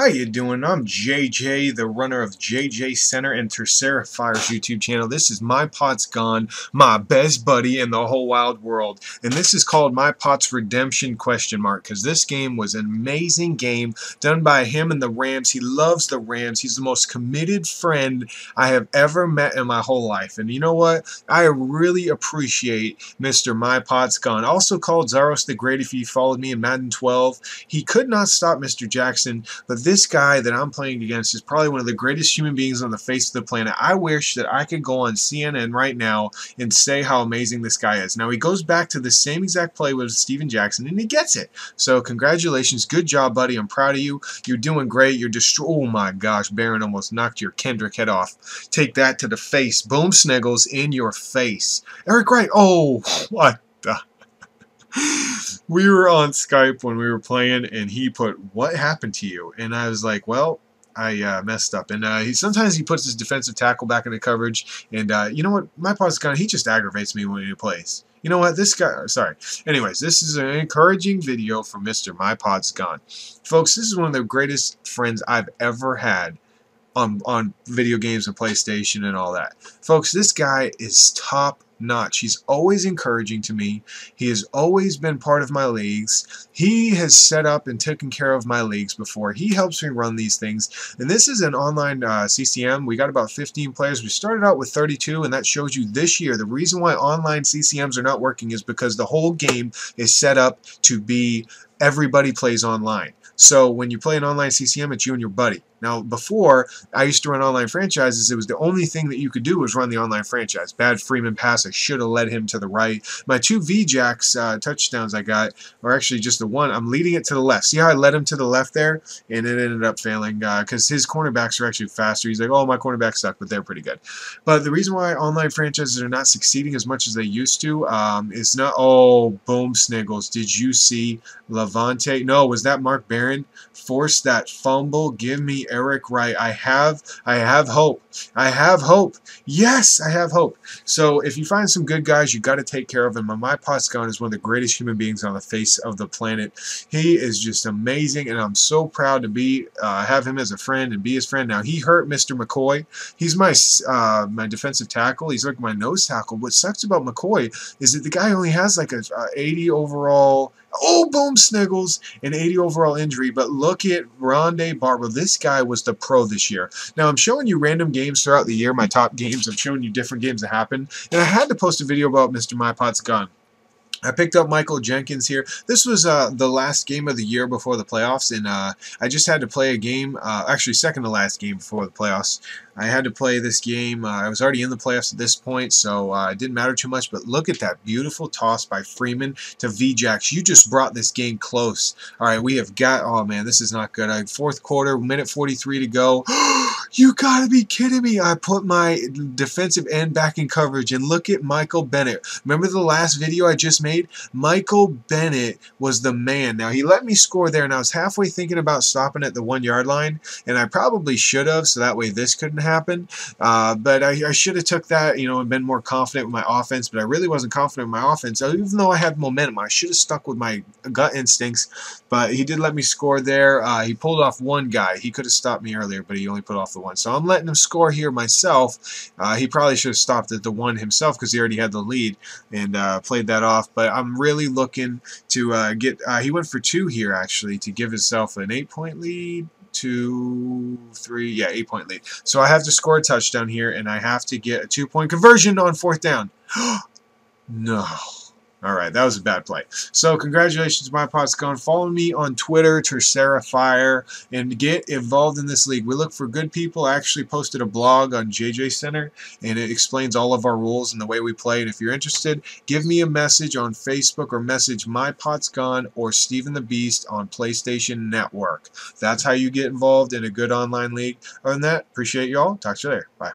How you doing? I'm JJ, the runner of JJ Center and Terceira Fires YouTube channel. This is My Pot's Gone, my best buddy in the whole wild world. And this is called My Pot's Redemption question mark because this game was an amazing game done by him and the Rams. He loves the Rams. He's the most committed friend I have ever met in my whole life. And you know what? I really appreciate Mr. My Pot's Gone. Also called Zaros the Great if you followed me in Madden 12. He could not stop Mr. Jackson, but this guy that I'm playing against is probably one of the greatest human beings on the face of the planet. I wish that I could go on CNN right now and say how amazing this guy is. Now, he goes back to the same exact play with Steven Jackson, and he gets it. So, congratulations. Good job, buddy. I'm proud of you. You're doing great. You're destroy. Oh, my gosh. Barron almost knocked your Kendrick head off. Take that to the face. Boom, Sniggles, in your face. Eric Wright. Oh, what the we were on Skype when we were playing, and he put, "What happened to you?" And I was like, "Well." I uh, messed up, and uh, he sometimes he puts his defensive tackle back into coverage, and uh, you know what? My Pot's Gone. He just aggravates me when he plays. You know what? This guy. Sorry. Anyways, this is an encouraging video from Mister My Pot's Gone, folks. This is one of the greatest friends I've ever had on on video games and PlayStation and all that, folks. This guy is top notch. He's always encouraging to me. He has always been part of my leagues. He has set up and taken care of my leagues before. He helps me run these things. And this is an online uh, CCM. We got about 15 players. We started out with 32, and that shows you this year the reason why online CCMs are not working is because the whole game is set up to be everybody plays online. So when you play an online CCM, it's you and your buddy. Now, before, I used to run online franchises. It was the only thing that you could do was run the online franchise. Bad Freeman pass. I should have led him to the right. My two VJax uh, touchdowns I got, or actually just the one, I'm leading it to the left. See how I led him to the left there? And it ended up failing because uh, his cornerbacks are actually faster. He's like, oh, my cornerbacks suck, but they're pretty good. But the reason why online franchises are not succeeding as much as they used to um, is not, oh, boom, Sniggles. Did you see Lavonte? No, was that Mark Barron? Force that fumble. Give me Eric Wright. I have I have hope. I have hope. Yes, I have hope. So if you find some good guys, you got to take care of them. My Pot's Gone is one of the greatest human beings on the face of the planet. He is just amazing, and I'm so proud to be uh, have him as a friend and be his friend. Now he hurt Mr. McCoy. He's my uh, my defensive tackle. He's like my nose tackle. What sucks about McCoy is that the guy only has like a, a 80 overall Oh, boom, Sniggles, an 80 overall injury. But look at Rondé Barber. This guy was the pro this year. Now, I'm showing you random games throughout the year, my top games. I'm showing you different games that happened. And I had to post a video about Mr. MyPot's Gone. I picked up Michael Jenkins here. This was uh, the last game of the year before the playoffs, and uh, I just had to play a game, uh, actually second to last game before the playoffs. I had to play this game. Uh, I was already in the playoffs at this point, so uh, it didn't matter too much. But look at that beautiful toss by Freeman to VJax. You just brought this game close. All right, we have got, oh man, this is not good. fourth quarter, minute 43 to go. you got to be kidding me. I put my defensive end back in coverage, and look at Michael Bennett. Remember the last video I just made? Michael Bennett was the man. Now, he let me score there, and I was halfway thinking about stopping at the one yard line, and I probably should have, so that way this couldn't happen. Uh, but I, I should have took that, you know, and been more confident with my offense. But I really wasn't confident in my offense. Even though I had momentum, I should have stuck with my gut instincts. But he did let me score there. Uh, he pulled off one guy. He could have stopped me earlier, but he only put off the one. So I'm letting him score here myself. Uh, he probably should have stopped at the one himself because he already had the lead and uh, played that off. But I'm really looking to uh, get. Uh, he went for two here actually to give himself an eight-point lead two, three, yeah, eight point lead. So I have to score a touchdown here, and I have to get a two point conversion on fourth down. no. All right, that was a bad play. So congratulations, my pot's gone. Follow me on Twitter, Terceira Fire, and get involved in this league. We look for good people. I actually posted a blog on JJ Center, and it explains all of our rules and the way we play. And if you're interested, give me a message on Facebook or message My Pot's Gone or Steven the Beast on PlayStation Network. That's how you get involved in a good online league. Other than that, appreciate y'all. Talk to you later. Bye.